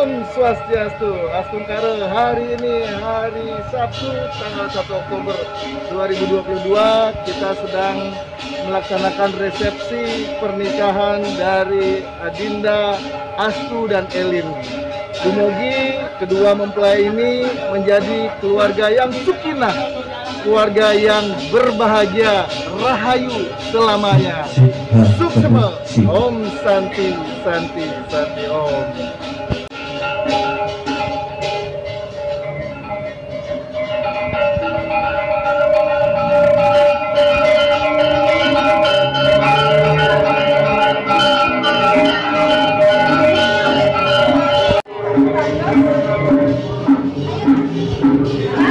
Swastiastu, Astungkara hari ini hari Sabtu tanggal 1 Oktober 2022 kita sedang melaksanakan resepsi pernikahan dari Adinda Astu dan Elin. Semoga kedua mempelai ini menjadi keluarga yang sukinah, keluarga yang berbahagia, rahayu selamanya. Suksema, Om Santi, Santi, Santi Om. Deus.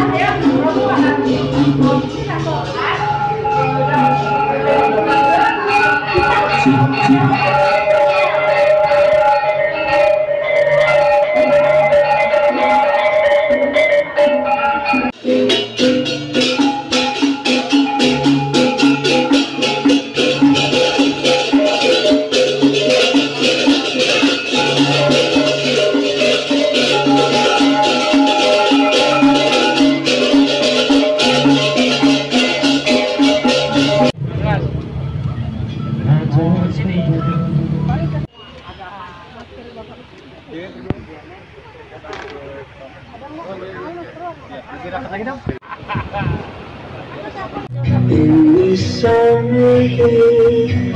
Summer heat,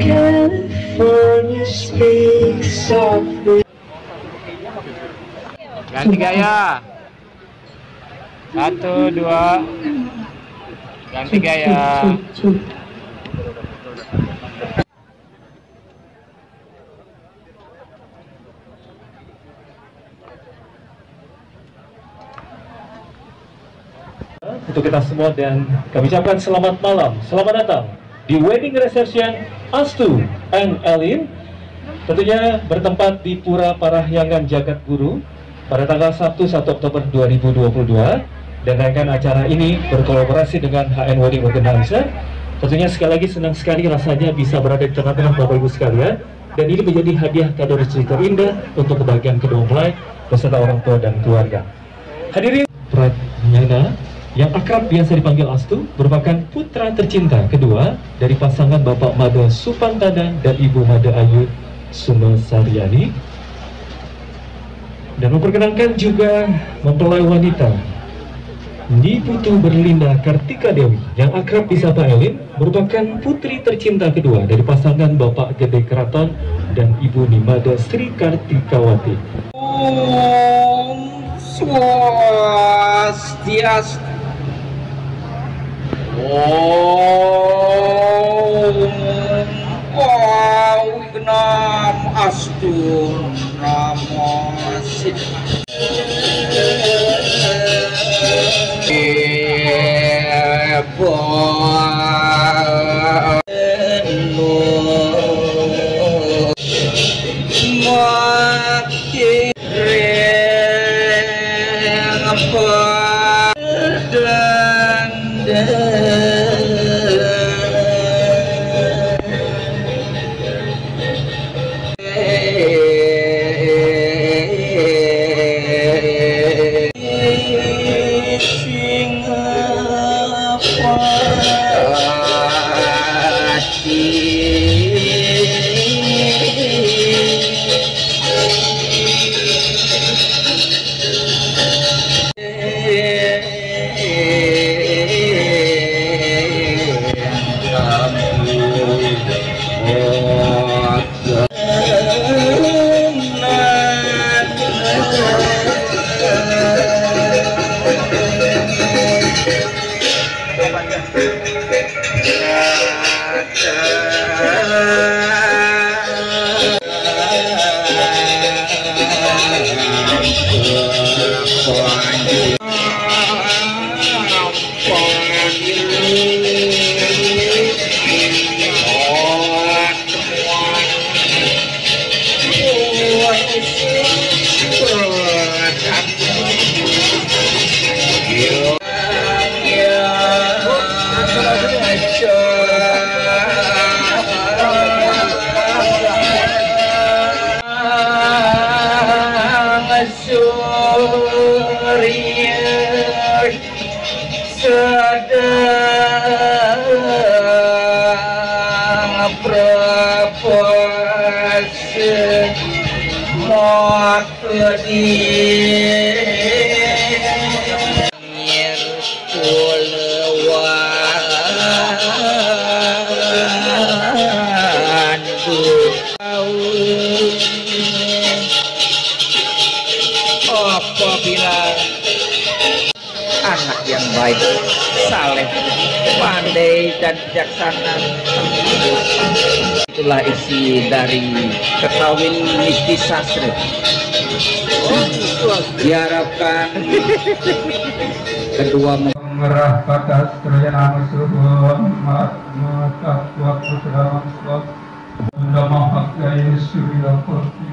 California speaks softly. Ganti gaya. Satu, dua. Ganti gaya. Untuk kita semua dan kami ucapkan selamat malam, selamat datang di wedding reception Astu and Elin. Tentunya bertempat di Pura Parahyangan Jagat Guru pada tanggal Sabtu 1 Oktober 2022 dan rangkaian acara ini berkolaborasi dengan HN Wedding Organizer. Tentunya sekali lagi senang sekali rasanya bisa berada di tengah-tengah Bapak Ibu sekalian. Dan ini menjadi hadiah kado rezeki terindah untuk kebahagiaan kedua mempelai beserta orang tua dan keluarga. Hadirin Pratnyana yang akrab biasa dipanggil Astu merupakan putra tercinta kedua dari pasangan Bapak Mada Supantana dan Ibu Mada Ayu Sumasaryani dan memperkenalkan juga mempelai wanita Niputu Berlinda Kartika Dewi yang akrab disapa Elin merupakan putri tercinta kedua dari pasangan Bapak Gede Keraton dan Ibu Nimada Sri Kartikawati. Om Swastiastu. Om Wignam Astu Namo sedang Lord. Baik, saleh, pandai dan bijaksana. Itulah isi dari kekawin Niti Sasri. Diharapkan kedua merah batas terjana suhun mata waktu dalam sebab Bunda memakai surya pada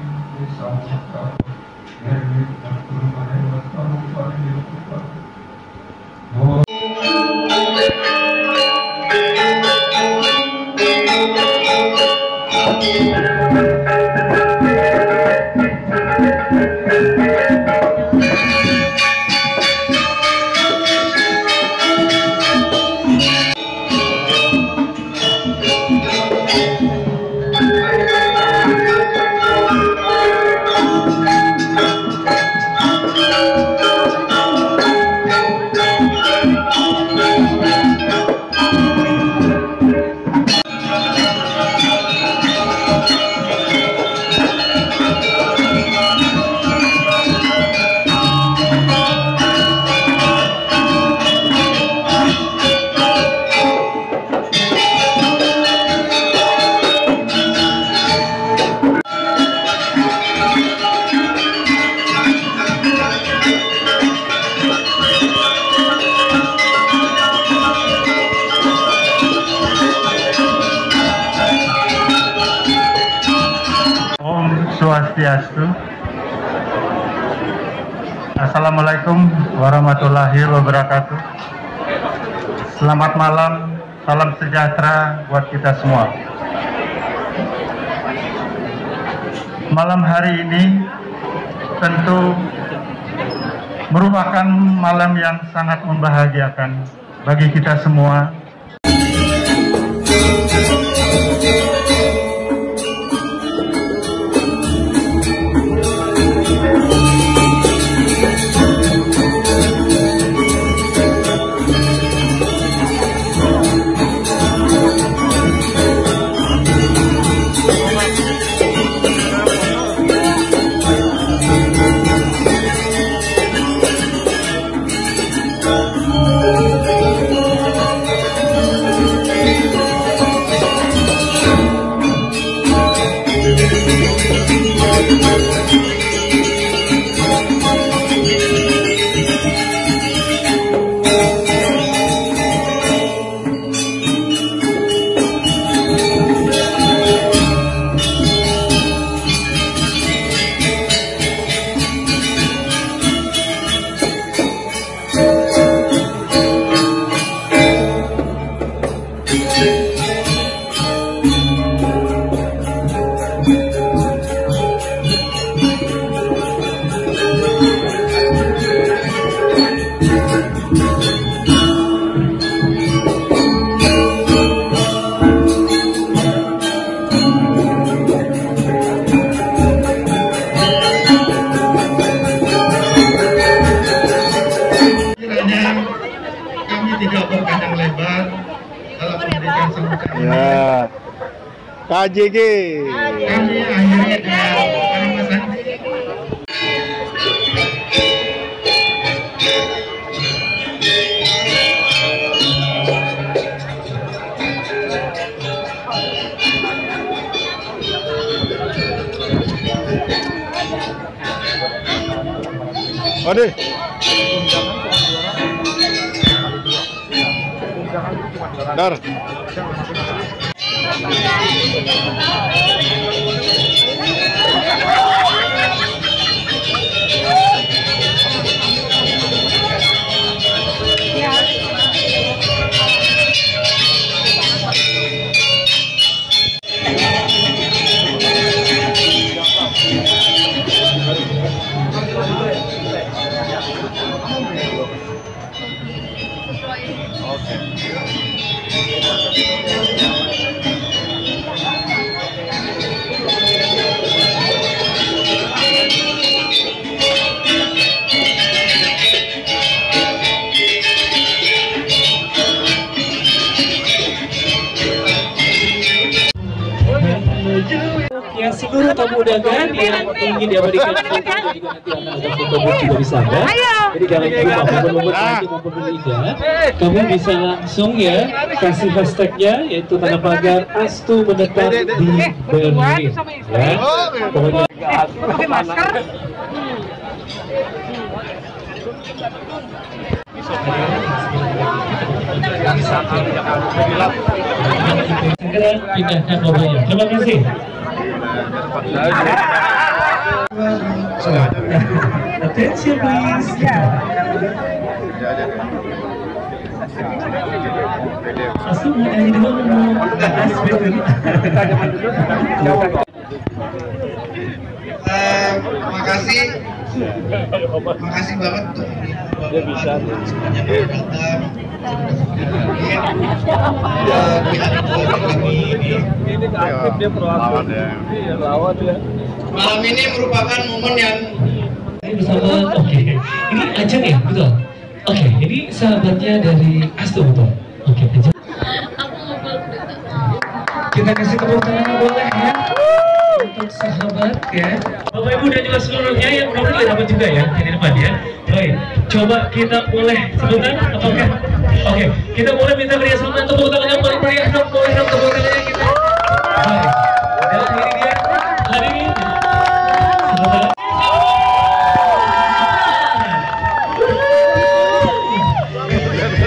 Thank you. Swastiastu. Assalamualaikum warahmatullahi wabarakatuh. Selamat malam, salam sejahtera buat kita semua. Malam hari ini tentu merupakan malam yang sangat membahagiakan bagi kita semua tidak berpanjang lebar dalam memberikan. Ya. KJG. Kami akhiri dengan Mas Andi. Waduh. Dar. Undangan yang ingin diabadikan foto juga nanti akan booth juga di sana. Jadi jangan lupa maupun maupun kamu bisa langsung ya kasih hashtagnya yaitu tanda pagar Astu menetap di Berlin. Ya, pokoknya pakai masker? Segera pindahkan mobilnya. Terima kasih. Attention please. Dulu mau aspek Eh, makasih makasih banget untuk Bapak bisa semuanya datang dan pihak keluarga kami ini malam ini merupakan momen yang Ini bersama, oke, ini Ajeng ya, betul. Oke, ini sahabatnya dari Astu betul. Oke, Ajeng. Kita kasih tepuk tangan boleh ya untuk sahabat ya. Bapak Ibu dan juga seluruhnya yang mudah-mudahan dapat juga ya di depan ya. Baik, coba kita boleh sebentar, apakah? Oke, kita boleh minta kerjasama tepuk tangan yang paling meriah dong, boleh dong tepuk tangannya kita. Baik, dan ini dia hari ini. Sebentar.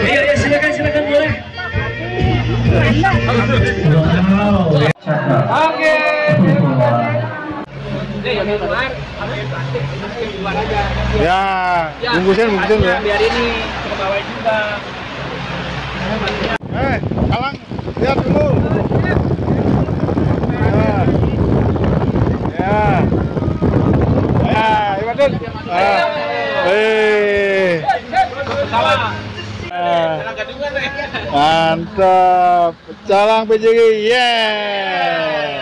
Iya, iya, silakan, silakan boleh. Wow, ya. oke Ya, bungkusin bungkusin ya. biar ini lihat dulu. Ya. Ya. Ya. Ah. Ah. Mantap. Calang PJG. Yeah.